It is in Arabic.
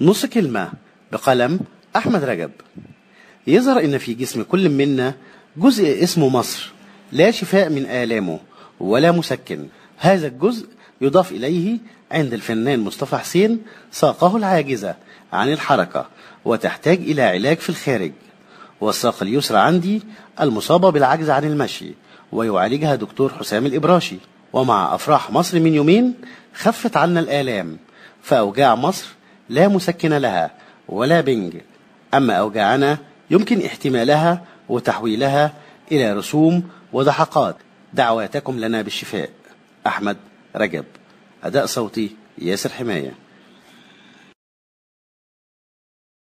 نص كلمة بقلم أحمد رجب. يظهر إن في جسم كل منا جزء اسمه مصر لا شفاء من آلامه ولا مسكن. هذا الجزء يضاف إليه عند الفنان مصطفى حسين ساقه العاجزة عن الحركة وتحتاج إلى علاج في الخارج. والساق اليسرى عندي المصابة بالعجز عن المشي ويعالجها دكتور حسام الإبراشي. ومع أفراح مصر من يومين خفت عنا الآلام فأوجاع مصر لا مسكن لها ولا بنج. أما أوجاعنا يمكن احتمالها وتحويلها إلى رسوم وضحكات. دعواتكم لنا بالشفاء. أحمد رجب. أداء صوتي ياسر حماية.